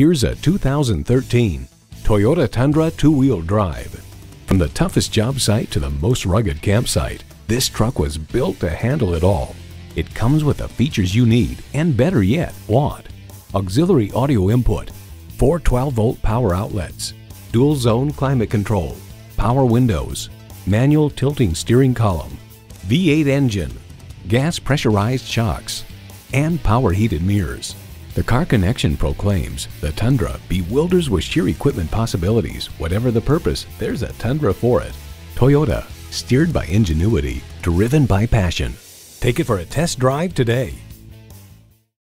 Here's a 2013 Toyota Tundra two-wheel drive. From the toughest job site to the most rugged campsite, this truck was built to handle it all. It comes with the features you need and better yet, want. Auxiliary audio input, four 12-volt power outlets, dual zone climate control, power windows, manual tilting steering column, V8 engine, gas pressurized shocks, and power heated mirrors. The Car Connection proclaims the Tundra bewilders with sheer equipment possibilities. Whatever the purpose, there's a Tundra for it. Toyota, steered by ingenuity, driven by passion. Take it for a test drive today.